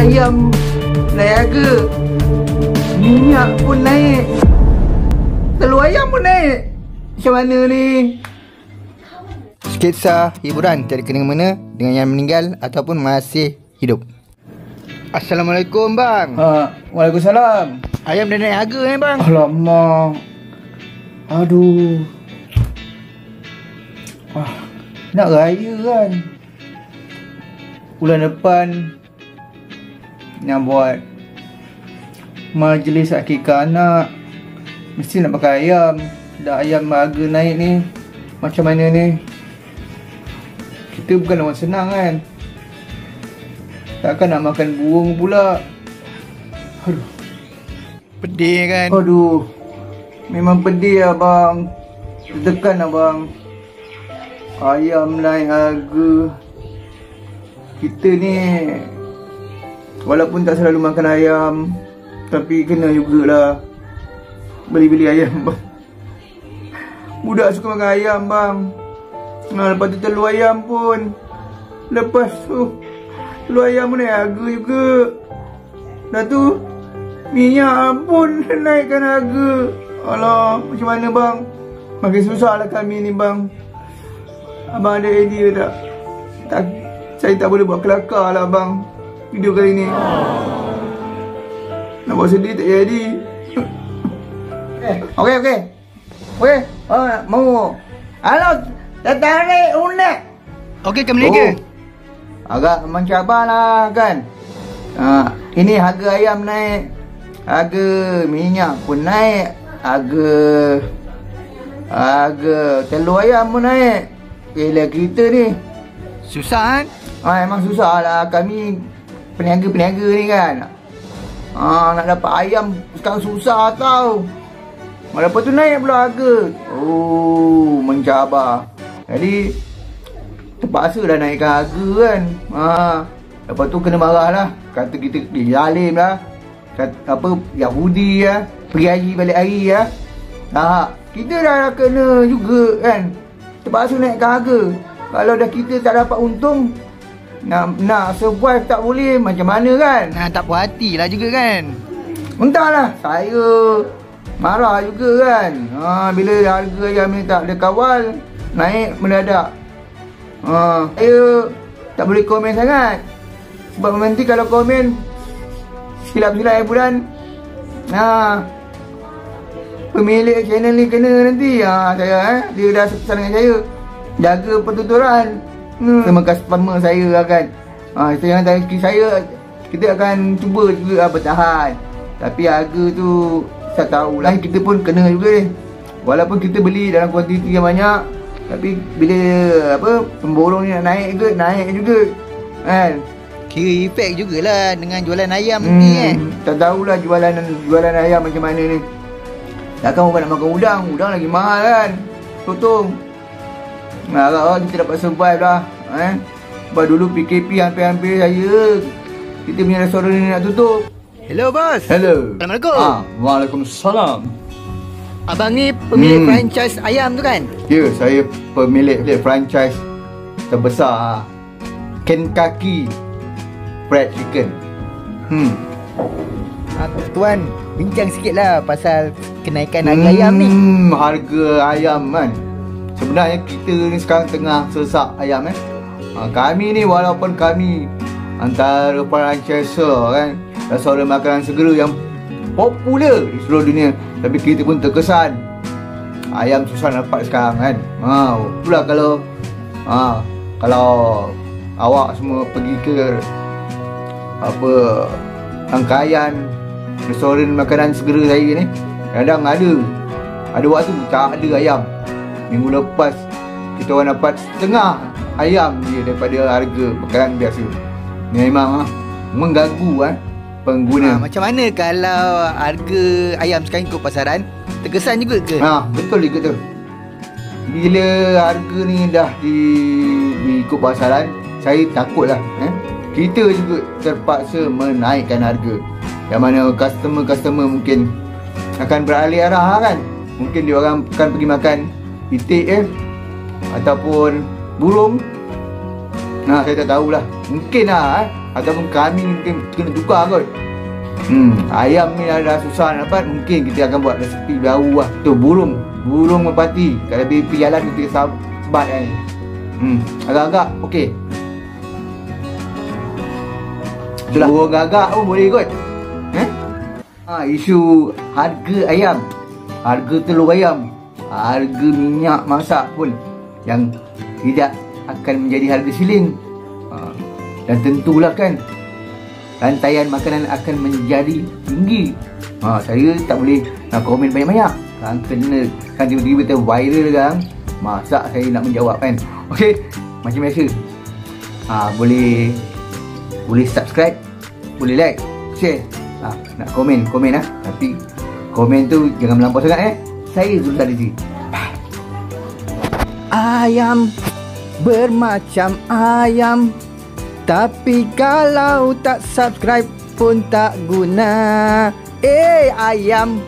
Ayam naik harga Minyak pun naik. Telur ayam pun naik. Macam mana ni? Sketsa hiburan tiada kena mana dengan yang meninggal ataupun masih hidup. Assalamualaikum bang. ha, Waalaikumsalam. Ayam dah naik harga ni bang. Alamak. Aduh. Ah, Nak raya kan? Bulan depan Nak buat Majlis akikah anak. Mesti nak pakai ayam. Dah ayam harga naik ni Macam mana ni? Kita bukan orang senang kan? Takkan nak makan burung pula. Aduh. Pedih kan. Aduh. Memang pedih abang. Tekan abang. Ayam naik harga. Kita ni Walaupun tak selalu makan ayam Tapi kena jugalah Beli-beli ayam bang. Budak suka makan ayam bang. Nah, Lepas tu telur ayam pun. Lepas tu Telur ayam pun harga juga. Dah tu Minyak pun naikkan harga. Alah, macam mana bang? Makin susah lah kami ni bang. Abang ada idea tak? tak saya tak boleh buat kelakar lah bang Video kali ni. Nak buat sedih tak jadi. Okey, okey. Okey, oh, mau. Halo, dah tarik unek Okey ke meniaga? Oh, agak mencabar lah kan? Ha, Ini harga ayam naik. Harga minyak pun naik. Harga Harga telur ayam pun naik. Gila kita ni. Susah kan? ha, Emang susah lah. Kami Peniaga-peniaga ni kan? Ha, Nak dapat ayam sekarang susah tau. Lepas tu naik pula harga. Oh mencabar. Jadi Terpaksa dah naikkan harga kan? Ha. Lepas tu kena marah lah. Kata kita dia zalim lah. Kata, Apa Yahudi lah Pergi haji balik hari lah ha. Kita dah kena juga kan? Terpaksa naikkan harga. Kalau dah kita tak dapat untung Nak nak survive tak boleh Macam mana kan? Nah, tak puas hati lah juga kan? Entahlah Saya Marah juga kan? Ha, Bila harga ayam ni tak ada kawal Naik mendadak. Ha, Saya Tak boleh komen sangat. Sebab nanti kalau komen Silap-silap hiburan ha, Pemilik channel ni kena nanti. Ha, Saya eh Dia dah susah dengan saya. Jaga pertuturan hmm. Kasih pertama saya akan ha, Saya hantar rezeki saya Kita akan cuba juga ha, bertahan Tapi harga tu Saya tahulah Kita pun kena juga ni Walaupun kita beli dalam kuantiti yang banyak Tapi bila apa Pemborong ni nak naik ke Naik juga Kan Kira efek jugalah dengan jualan ayam hmm. ni eh. Tak tahulah jualan jualan ayam macam mana ni. Takkan orang nak makan udang, udang lagi mahal kan. Totong. Nah, agak kita dapat survive lah. Eh. Sebab dulu PKP hampir-hampir saya. Kita punya restoran ni nak tutup. Hello bos. Hello. Assalamualaikum. Ah, Waalaikumsalam. Abang ni pemilik Hmm. franchise ayam tu kan? Ya, saya pemilik franchise terbesar Kentucky Fried Chicken. Hmm. Ah, tuan, bincang sikit lah pasal kenaikan harga ayam ni. Hmm, harga ayam kan. Sebenarnya kita ni sekarang tengah sesak ayam eh. Ha, kami ni walaupun kami antara franchiser kan restoran makanan segera yang popular di seluruh dunia tapi kita pun terkesan ayam susah dapat sekarang kan. Ha, itulah kalau ha, kalau awak semua pergi ke apa rangkaian restoran makanan segera saya ni kadang ada ada waktu tak ada ayam minggu lepas kita orang dapat setengah ayam dia daripada harga makanan biasa memang ah mengganggu ah pengguna Ha, macam mana kalau harga ayam sekarang ikut pasaran terkesan juga ke? Ha, betul juga tu. Bila harga ni dah di, diikut pasaran, saya takutlah eh. Kita juga terpaksa menaikkan harga. Yang mana customer-customer mungkin akan beralih arah kan. Mungkin dia orang akan pergi makan itik eh? Ataupun burung. Nah, saya tak tahulah. Mungkin lah eh. Ataupun kami mungkin kena tukar kot. Hmm, ayam ni dah, dah susah nak dapat Mungkin kita akan buat resipi baru lah. Tu burung. Burung merpati. Kalau pergi jalan kita sebat kan Hmm, agak-agak. Okey. Itulah. Burung gagak pun boleh kot. Eh? Ha, isu harga ayam. Harga telur ayam Harga minyak masak pun Yang tidak akan menjadi harga siling ha, Dan tentulah kan rantaian makanan akan menjadi tinggi. Ha, saya tak boleh nak komen banyak-banyak. Kan kena kan tiba-tiba kita viral kan. Masa saya nak menjawab kan. Okey, macam biasa. Ha, boleh boleh subscribe, boleh like, share. Ha, nak komen, komen ah. Ha. Tapi komen tu jangan melampau sangat eh. Saya Zulfan Rizi. Ayam bermacam ayam tapi kalau tak subscribe pun tak guna Eh ayam